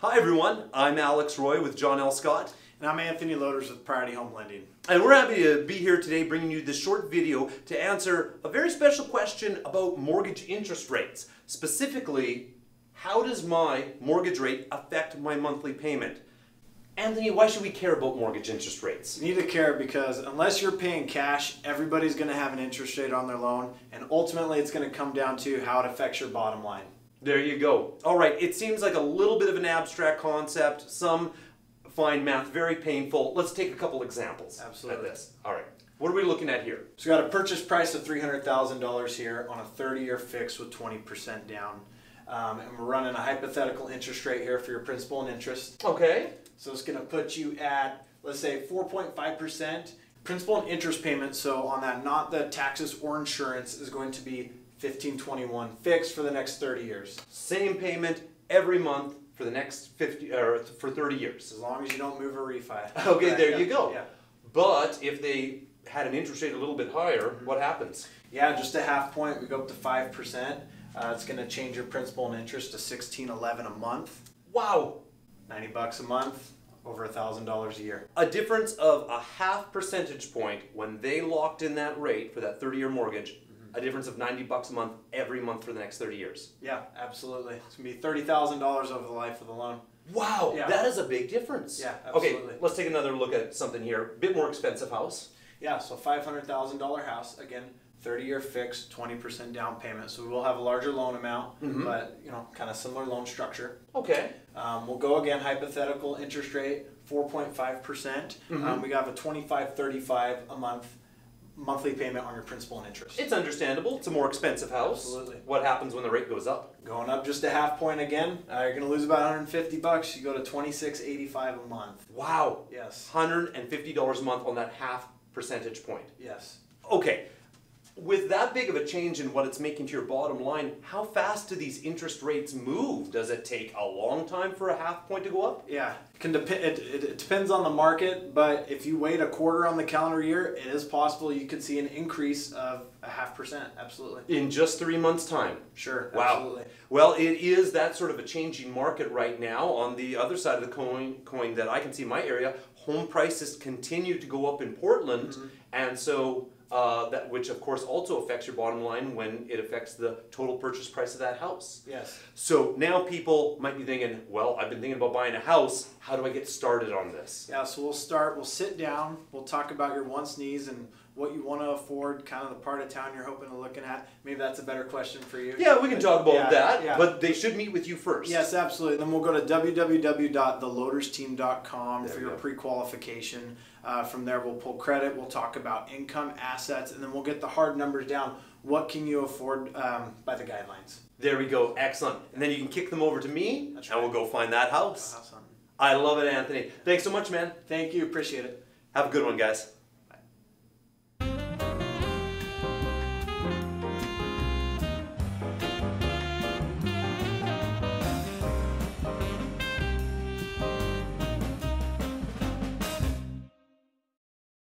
Hi everyone, I'm Alex Roy with John L. Scott. And I'm Anthony Loders with Priority Home Lending. And we're happy to be here today bringing you this short video to answer a very special question about mortgage interest rates. Specifically, how does my mortgage rate affect my monthly payment? Anthony, why should we care about mortgage interest rates? You need to care because unless you're paying cash, everybody's going to have an interest rate on their loan, and ultimately it's going to come down to how it affects your bottom line. There you go. All right, it seems like a little bit of an abstract concept. Some find math very painful. Let's take a couple examples Absolutely. of this. All right, what are we looking at here? So we got a purchase price of $300,000 here on a 30-year fix with 20% down. Um, and we're running a hypothetical interest rate here for your principal and interest. Okay. So it's going to put you at, let's say, 4.5%. Principal and interest payment, so on that, not the taxes or insurance, is going to be 1521 fixed for the next 30 years. Same payment every month for the next 50 or for 30 years. As long as you don't move a refi. Okay, there Yeah, you go. Yeah. But if they had an interest rate a little bit higher, what happens? yeah, just a half point. We go up to 5%. Uh, it's going to change your principal and interest to 1611 a month. Wow, 90 bucks a month, over a $1,000 a year. a difference of a half percentage point when they locked in that rate for that 30-year mortgage, a difference of 90 bucks a month every month for the next 30 years. Yeah, absolutely. It's going to be $30,000 over the life of the loan. Wow, Yeah. that is a big difference. Yeah, absolutely. Okay, let's take another look at something here. Bit more expensive house. Yeah, so $500,000 house, again, 30 year fixed, 20% down payment. So we will have a larger loan amount, Mhm. but you know, kind of similar loan structure. Okay. Um, we'll go again, hypothetical interest rate, 4.5%. percent Mhm. Um, we got a 25.35 a month monthly payment on your principal and interest. It's understandable. It's a more expensive house. Absolutely. What happens when the rate goes up? Going up just a half point again, uh, you're going to lose about 150 bucks. You go to 26.85 a month. Wow. Yes. $150 a month on that half percentage point. Yes. Okay, with that big of a change in what it's making to your bottom line, how fast do these interest rates move? Does it take a long time for a half point to go up? Yeah, it can depend. It, it, it depends on the market, but if you wait a quarter on the calendar year, it is possible you could see an increase of a half percent. Absolutely. In just three months' time. Sure. Wow. Absolutely. Well, it is that sort of a changing market right now. On the other side of the coin, coin that I can see in my area, home prices continue to go up in Portland, mm-hmm. and so uh, that which of course also affects your bottom line when it affects the total purchase price of that house. Yes. So now people might be thinking, well, I've been thinking about buying a house. How do I get started on this? Yeah. So we'll start. We'll sit down. We'll talk about your wants, needs, and what you want to afford. Kind of the part of town you're hoping to looking at. Maybe that's a better question for you. Yeah, we can talk about Yeah, that, yeah. but they should meet with you first. Yes, absolutely. Then we'll go to www.thelodersteam.com There for your pre-qualification. Uh, from there, we'll pull credit. We'll talk about income, assets, and then we'll get the hard numbers down. What can you afford um, by the guidelines? There we go. Excellent. And then you can kick them over to me, That's and we'll go find that house. Awesome. I love it, Anthony. Thanks so much, man. Thank you. Appreciate it. Have a good one, guys.